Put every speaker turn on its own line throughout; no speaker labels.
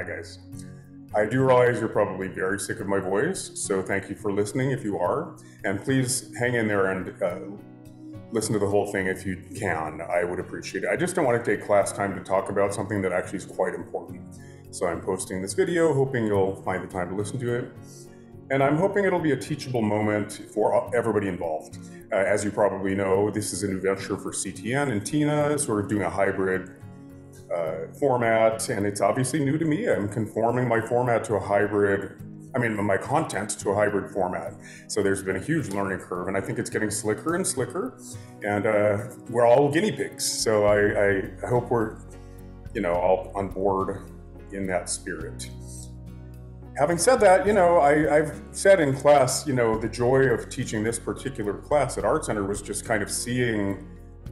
Hi, guys. I do realize you're probably very sick of my voice, so thank you for listening if you are. And please hang in there and uh, listen to the whole thing if you can. I would appreciate it. I just don't want to take class time to talk about something that actually is quite important. So I'm posting this video, hoping you'll find the time to listen to it. And I'm hoping it'll be a teachable moment for everybody involved. Uh, as you probably know, this is a new venture for CTN and Tina, sort of doing a hybrid uh, format, and it's obviously new to me. I'm conforming my format to a hybrid, I mean, my content to a hybrid format. So there's been a huge learning curve, and I think it's getting slicker and slicker, and uh, we're all guinea pigs. So I, I hope we're, you know, all on board in that spirit. Having said that, you know, I, have said in class, you know, the joy of teaching this particular class at Art Center was just kind of seeing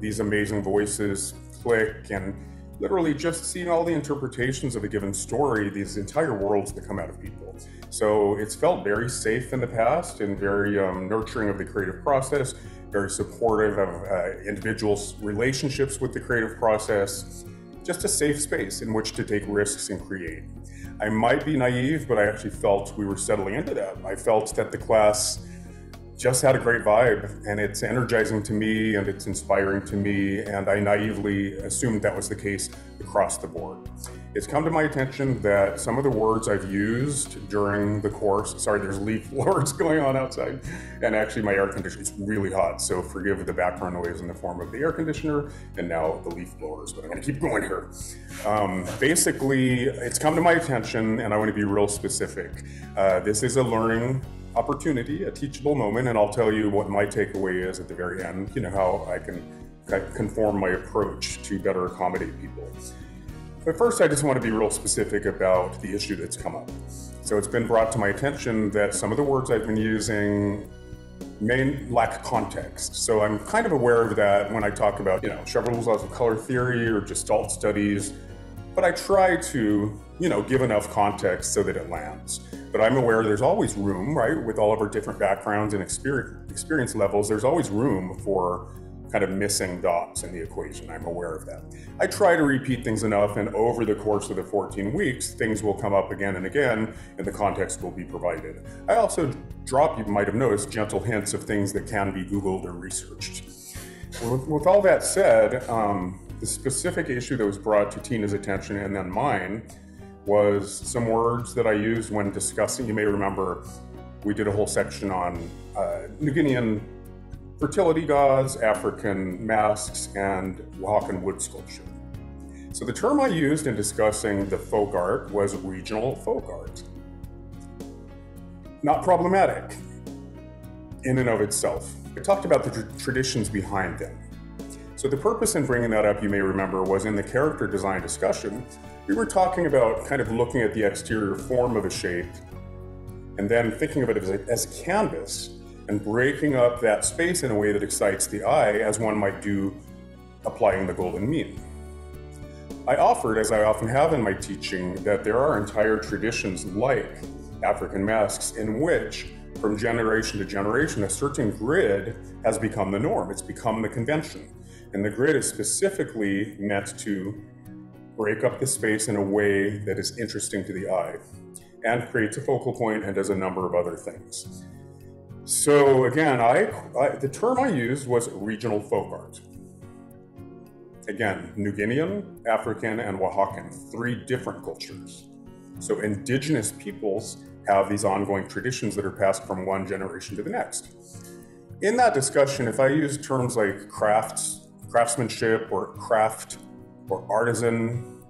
these amazing voices click and literally just seeing all the interpretations of a given story, these entire worlds that come out of people. So it's felt very safe in the past and very um, nurturing of the creative process, very supportive of uh, individuals' relationships with the creative process, just a safe space in which to take risks and create. I might be naive, but I actually felt we were settling into that. I felt that the class just had a great vibe and it's energizing to me and it's inspiring to me and I naively assumed that was the case across the board. It's come to my attention that some of the words I've used during the course, sorry, there's leaf blowers going on outside, and actually my air conditioner is really hot, so forgive the background noise in the form of the air conditioner and now the leaf blowers, but I'm gonna keep going here. Um, basically, it's come to my attention and I wanna be real specific. Uh, this is a learning opportunity, a teachable moment, and I'll tell you what my takeaway is at the very end, you know, how I can conform my approach to better accommodate people. But first, I just want to be real specific about the issue that's come up. So it's been brought to my attention that some of the words I've been using may lack context. So I'm kind of aware of that when I talk about, you know, Chevreul's laws of color theory or Gestalt studies, but I try to, you know, give enough context so that it lands. But I'm aware there's always room, right, with all of our different backgrounds and experience, experience levels, there's always room for kind of missing dots in the equation. I'm aware of that. I try to repeat things enough, and over the course of the 14 weeks, things will come up again and again, and the context will be provided. I also drop, you might have noticed, gentle hints of things that can be Googled or researched. With, with all that said, um, the specific issue that was brought to Tina's attention and then mine was some words that I used when discussing. You may remember we did a whole section on uh, New Guinean fertility gods, African masks, and Oaxacan wood sculpture. So the term I used in discussing the folk art was regional folk art. Not problematic in and of itself. I talked about the tr traditions behind them. So the purpose in bringing that up, you may remember, was in the character design discussion, we were talking about kind of looking at the exterior form of a shape and then thinking of it as a, as canvas and breaking up that space in a way that excites the eye as one might do applying the golden mean. I offered, as I often have in my teaching, that there are entire traditions like African masks in which, from generation to generation, a certain grid has become the norm. It's become the convention. And the grid is specifically meant to break up the space in a way that is interesting to the eye and creates a focal point and does a number of other things. So again, I, I, the term I used was regional folk art. Again, New Guinean, African, and Oaxacan, three different cultures. So indigenous peoples have these ongoing traditions that are passed from one generation to the next. In that discussion, if I use terms like crafts, craftsmanship or craft or artisan,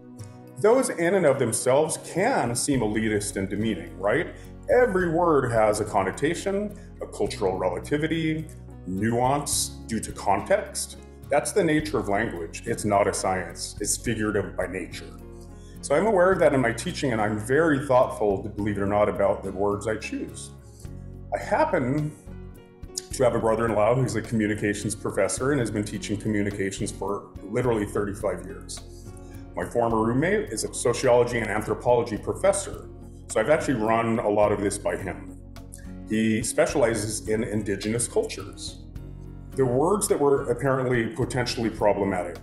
those in and of themselves can seem elitist and demeaning, right? Every word has a connotation, a cultural relativity, nuance due to context. That's the nature of language. It's not a science, it's figurative by nature. So I'm aware of that in my teaching, and I'm very thoughtful, believe it or not, about the words I choose. I happen to have a brother-in-law who's a communications professor and has been teaching communications for literally 35 years. My former roommate is a sociology and anthropology professor, so I've actually run a lot of this by him. He specializes in indigenous cultures. The words that were apparently potentially problematic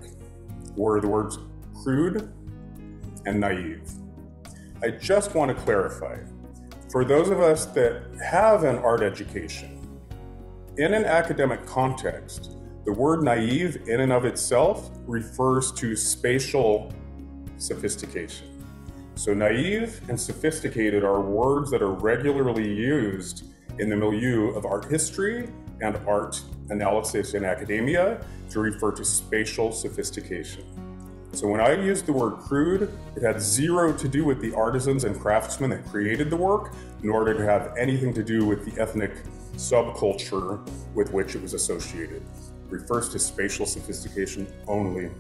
were the words crude and naive. I just want to clarify for those of us that have an art education, in an academic context, the word naive in and of itself refers to spatial sophistication. So, naive and sophisticated are words that are regularly used in the milieu of art history and art analysis in academia to refer to spatial sophistication. So when I used the word crude, it had zero to do with the artisans and craftsmen that created the work, nor did it have anything to do with the ethnic subculture with which it was associated. Refers to spatial sophistication only.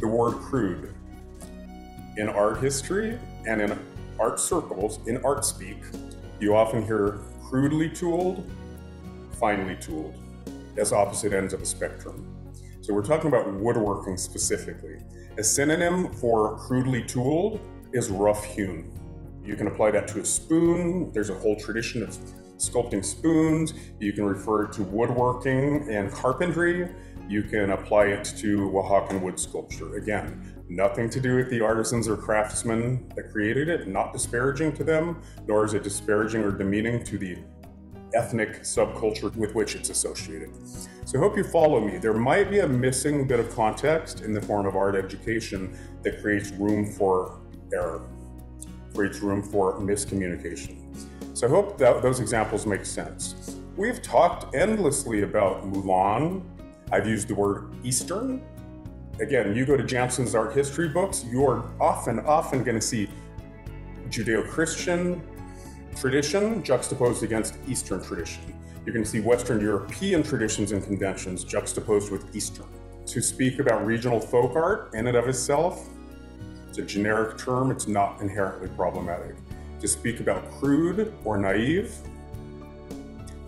The word crude in art history and in art circles, in art speak, you often hear crudely tooled, finely tooled, as opposite ends of a spectrum. So we're talking about woodworking specifically. A synonym for crudely tooled is rough hewn. You can apply that to a spoon. There's a whole tradition of sculpting spoons. You can refer to woodworking and carpentry. You can apply it to Oaxacan wood sculpture. Again, nothing to do with the artisans or craftsmen that created it, not disparaging to them, nor is it disparaging or demeaning to the ethnic subculture with which it's associated. So I hope you follow me. There might be a missing bit of context in the form of art education that creates room for error, creates room for miscommunication. So I hope that those examples make sense. We've talked endlessly about Mulan. I've used the word Eastern. Again, you go to Janson's art history books, you're often, often going to see Judeo Christian, tradition juxtaposed against Eastern tradition. You're going to see Western European traditions and conventions juxtaposed with Eastern. To speak about regional folk art in and of itself, it's a generic term, it's not inherently problematic. To speak about crude or naive,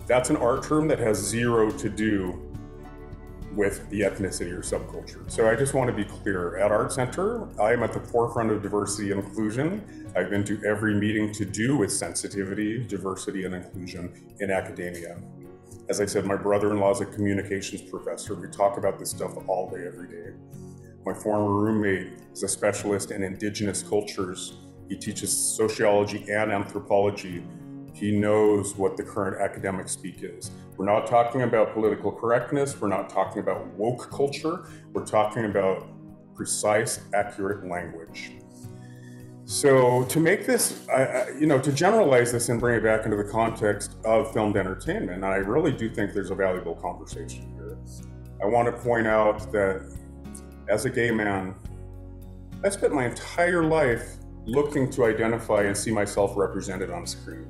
that's an art term that has zero to do with the ethnicity or subculture. So I just want to be clear. At Art Center, I am at the forefront of diversity and inclusion. I've been to every meeting to do with sensitivity, diversity, and inclusion in academia. As I said, my brother-in-law is a communications professor. We talk about this stuff all day, every day. My former roommate is a specialist in indigenous cultures. He teaches sociology and anthropology he knows what the current academic speak is. We're not talking about political correctness. We're not talking about woke culture. We're talking about precise, accurate language. So to make this, you know, to generalize this and bring it back into the context of filmed entertainment, I really do think there's a valuable conversation here. I want to point out that as a gay man, I spent my entire life looking to identify and see myself represented on screen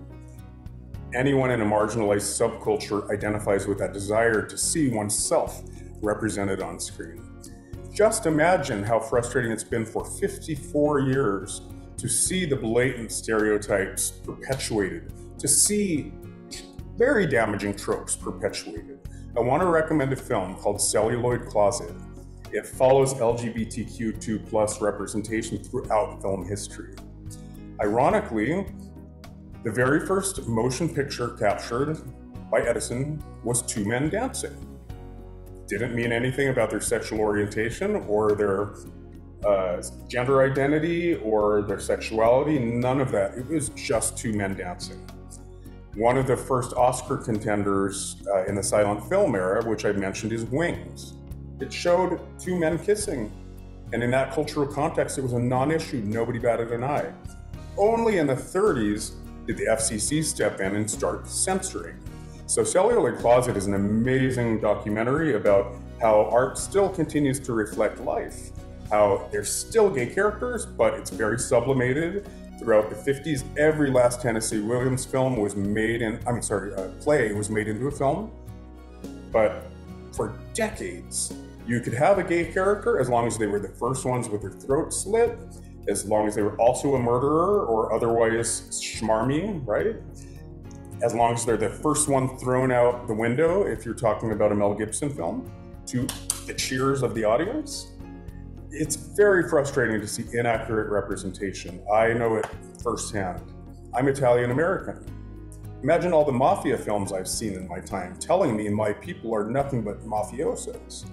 anyone in a marginalized subculture identifies with that desire to see oneself represented on screen. Just imagine how frustrating it's been for 54 years to see the blatant stereotypes perpetuated, to see very damaging tropes perpetuated. I want to recommend a film called Celluloid Closet. It follows LGBTQ2 plus representation throughout film history. Ironically, the very first motion picture captured by Edison was two men dancing. Didn't mean anything about their sexual orientation or their uh, gender identity or their sexuality, none of that. It was just two men dancing. One of the first Oscar contenders uh, in the silent film era, which I mentioned, is Wings. It showed two men kissing. And in that cultural context, it was a non issue. Nobody batted an eye. Only in the 30s did the FCC step in and start censoring. So Celluloid Closet is an amazing documentary about how art still continues to reflect life, how there's still gay characters, but it's very sublimated. Throughout the 50s, every last Tennessee Williams film was made in, I'm sorry, a play was made into a film. But for decades, you could have a gay character as long as they were the first ones with their throat slit as long as they were also a murderer or otherwise schmarmy, right? As long as they're the first one thrown out the window, if you're talking about a Mel Gibson film, to the cheers of the audience. It's very frustrating to see inaccurate representation. I know it firsthand. I'm Italian American. Imagine all the mafia films I've seen in my time telling me my people are nothing but mafiosos.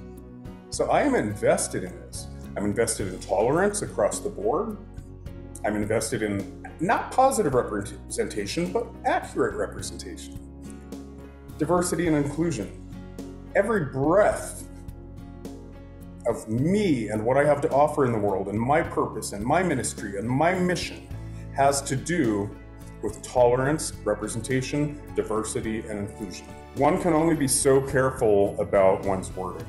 So I am invested in this. I'm invested in tolerance across the board. I'm invested in not positive representation, but accurate representation. Diversity and inclusion. Every breath of me and what I have to offer in the world, and my purpose, and my ministry, and my mission has to do with tolerance, representation, diversity, and inclusion. One can only be so careful about one's wording.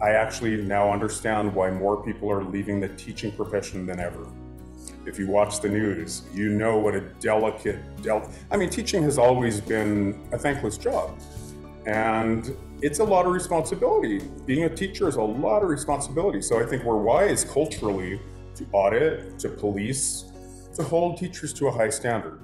I actually now understand why more people are leaving the teaching profession than ever. If you watch the news, you know what a delicate, del- I mean, teaching has always been a thankless job. And it's a lot of responsibility. Being a teacher is a lot of responsibility. So I think we're wise culturally to audit, to police, to hold teachers to a high standard.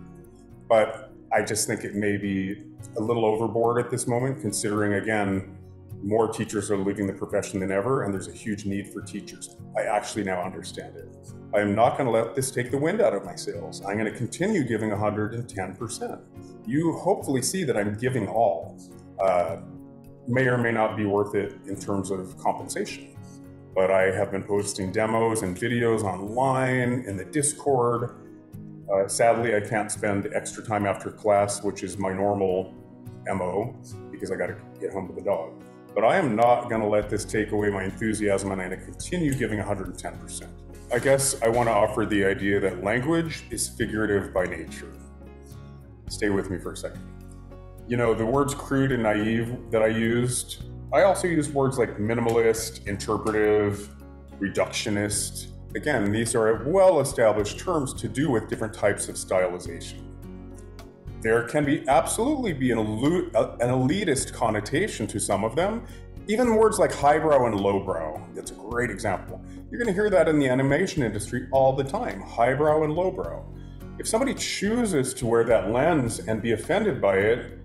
But I just think it may be a little overboard at this moment, considering again, more teachers are leaving the profession than ever, and there's a huge need for teachers. I actually now understand it. I am not going to let this take the wind out of my sails. I'm going to continue giving 110%. You hopefully see that I'm giving all. Uh, may or may not be worth it in terms of compensation. But I have been posting demos and videos online in the Discord. Uh, sadly, I can't spend extra time after class, which is my normal MO, because I got to get home to the dog. But I am not going to let this take away my enthusiasm, and I'm going to continue giving 110%. I guess I want to offer the idea that language is figurative by nature. Stay with me for a second. You know, the words crude and naive that I used, I also used words like minimalist, interpretive, reductionist. Again, these are well established terms to do with different types of stylization. There can be absolutely be an, an elitist connotation to some of them. Even words like highbrow and lowbrow, that's a great example. You're going to hear that in the animation industry all the time highbrow and lowbrow. If somebody chooses to wear that lens and be offended by it,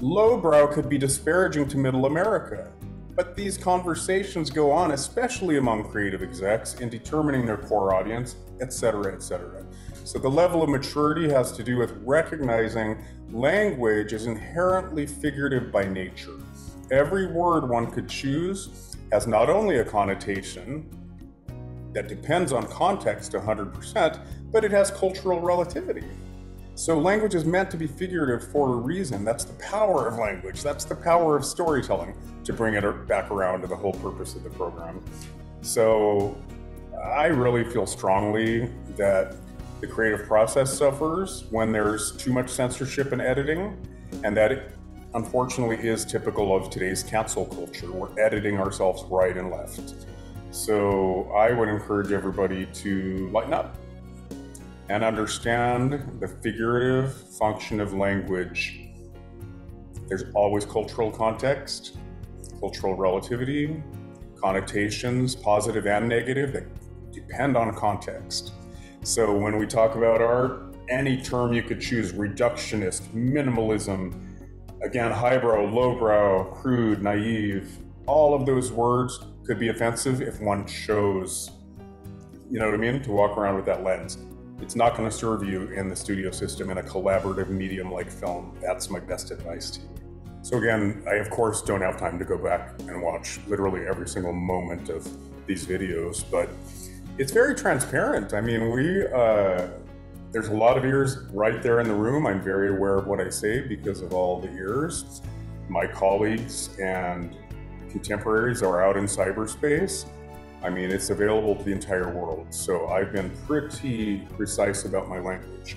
lowbrow could be disparaging to middle America. But these conversations go on, especially among creative execs, in determining their core audience, etc., etc. So the level of maturity has to do with recognizing language is inherently figurative by nature. Every word one could choose has not only a connotation that depends on context 100%, but it has cultural relativity. So language is meant to be figurative for a reason. That's the power of language. That's the power of storytelling to bring it back around to the whole purpose of the program. So I really feel strongly that the creative process suffers when there's too much censorship and editing, and that unfortunately is typical of today's cancel culture. We're editing ourselves right and left. So I would encourage everybody to lighten up and understand the figurative function of language. There's always cultural context, cultural relativity, connotations, positive and negative, that depend on context. So when we talk about art, any term you could choose reductionist, minimalism, again, highbrow, lowbrow, crude, naive all of those words could be offensive if one chose, you know what I mean, to walk around with that lens. It's not going to serve you in the studio system in a collaborative medium like film. That's my best advice to you. So, again, I of course don't have time to go back and watch literally every single moment of these videos, but it's very transparent. I mean, we, uh, there's a lot of ears right there in the room. I'm very aware of what I say because of all the ears. My colleagues and contemporaries are out in cyberspace. I mean, it's available to the entire world. So I've been pretty precise about my language.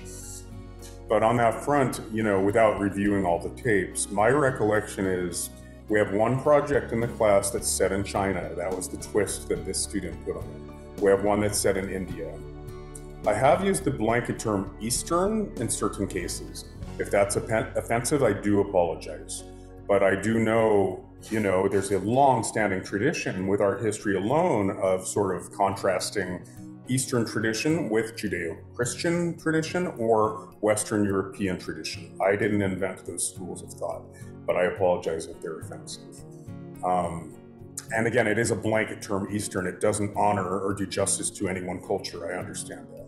But on that front, you know, without reviewing all the tapes, my recollection is we have one project in the class that's set in China. That was the twist that this student put on it. We have one that's set in India. I have used the blanket term Eastern in certain cases. If that's offensive, I do apologize. But I do know you know, there's a long standing tradition with art history alone of sort of contrasting Eastern tradition with Judeo Christian tradition or Western European tradition. I didn't invent those schools of thought, but I apologize if they're offensive. Um, and again, it is a blanket term, Eastern. It doesn't honor or do justice to any one culture. I understand that.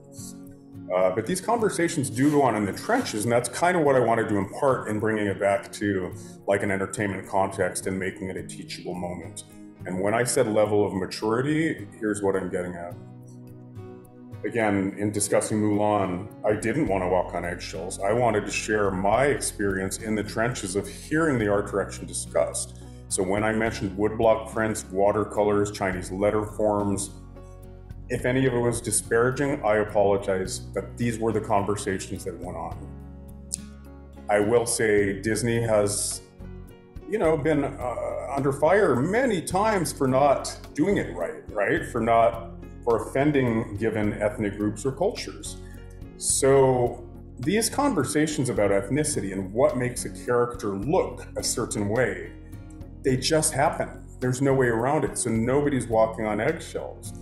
Uh, but these conversations do go on in the trenches, and that's kind of what I wanted to impart in bringing it back to like an entertainment context and making it a teachable moment. And when I said level of maturity, here's what I'm getting at. again, in discussing Mulan, I didn't want to walk on eggshells. I wanted to share my experience in the trenches of hearing the art direction discussed. So when I mentioned woodblock prints, watercolors, Chinese letter forms, if any of it was disparaging, I apologize, but these were the conversations that went on. I will say Disney has, you know, been uh, under fire many times for not doing it right, right? For not, for offending given ethnic groups or cultures. So these conversations about ethnicity and what makes a character look a certain way, they just happen. There's no way around it. So nobody's walking on eggshells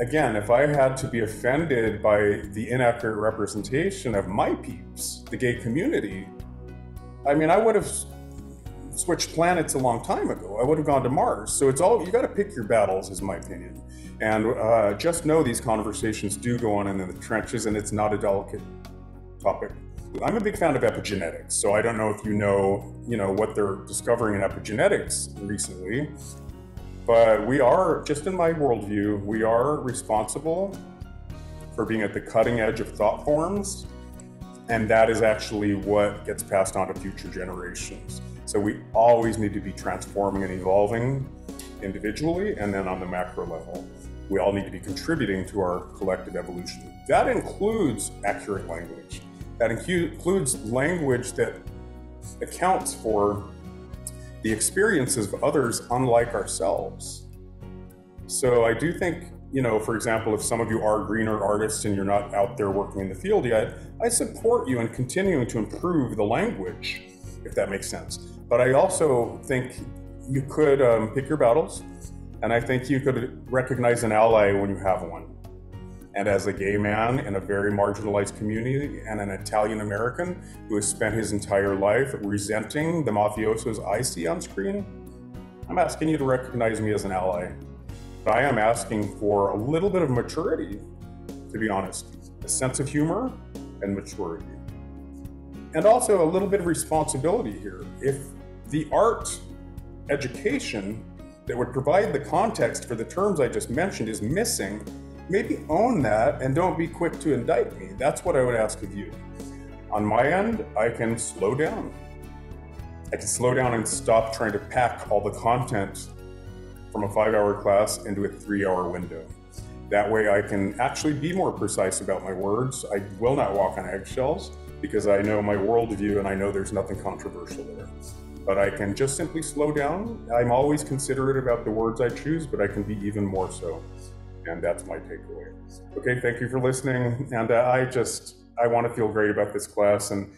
again, if I had to be offended by the inaccurate representation of my peeps, the gay community, I mean, I would have switched planets a long time ago. I would have gone to Mars. So it's all, you got to pick your battles, is my opinion. And uh, just know these conversations do go on in the trenches, and it's not a delicate topic. I'm a big fan of epigenetics, so I don't know if you know, you know, what they're discovering in epigenetics recently. But we are, just in my worldview, we are responsible for being at the cutting edge of thought forms. And that is actually what gets passed on to future generations. So we always need to be transforming and evolving individually and then on the macro level. We all need to be contributing to our collective evolution. That includes accurate language. That includes language that accounts for the experiences of others unlike ourselves. So I do think, you know, for example, if some of you are greener artists and you're not out there working in the field yet, I support you in continuing to improve the language, if that makes sense. But I also think you could um, pick your battles, and I think you could recognize an ally when you have one. And as a gay man in a very marginalized community and an Italian American who has spent his entire life resenting the mafiosos I see on screen, I'm asking you to recognize me as an ally. But I am asking for a little bit of maturity, to be honest, a sense of humor and maturity. And also a little bit of responsibility here. If the art education that would provide the context for the terms I just mentioned is missing, maybe own that and don't be quick to indict me. That's what I would ask of you. On my end, I can slow down. I can slow down and stop trying to pack all the content from a five hour class into a three hour window. That way I can actually be more precise about my words. I will not walk on eggshells because I know my worldview and I know there's nothing controversial there. But I can just simply slow down. I'm always considerate about the words I choose, but I can be even more so. And that's my takeaway. Okay, thank you for listening. And uh, I just, I want to feel great about this class. And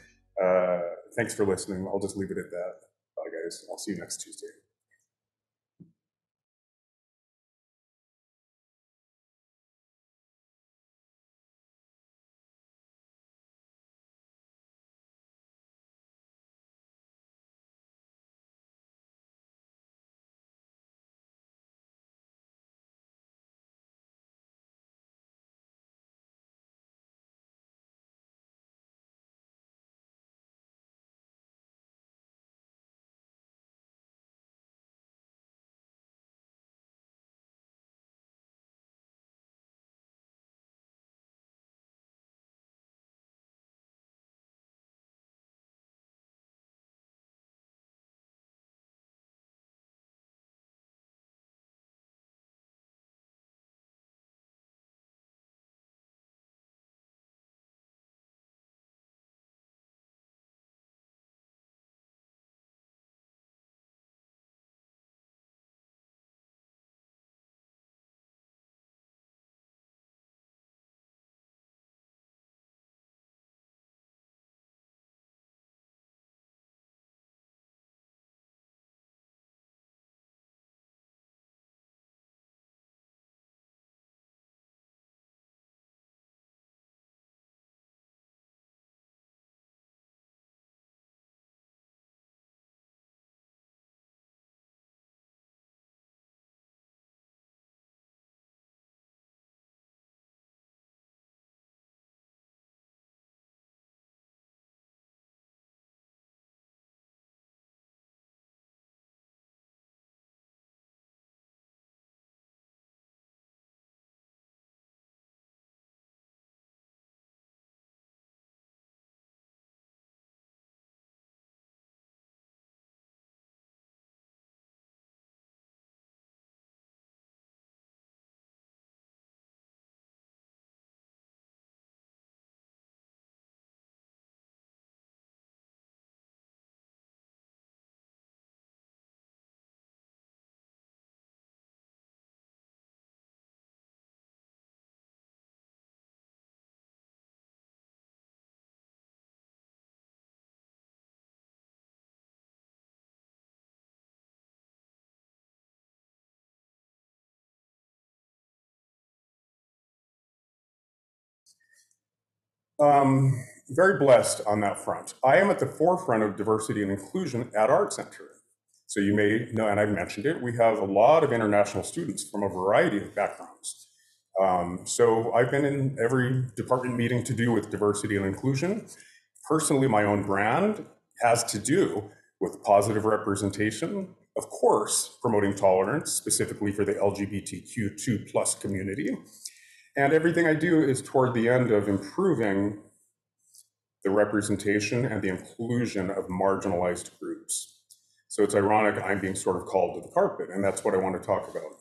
uh, thanks for listening. I'll just leave it at that. Bye, guys. I'll see you next Tuesday. Um, very blessed on that front. I am at the forefront of diversity and inclusion at Art Center. So you may know, and I've mentioned it, we have a lot of international students from a variety of backgrounds. Um, so I've been in every department meeting to do with diversity and inclusion. Personally, my own brand has to do with positive representation, of course, promoting tolerance, specifically for the LGBTQ2 plus community. And everything I do is toward the end of improving the representation and the inclusion of marginalized groups. So it's ironic I'm being sort of called to the carpet, and that's what I want to talk about.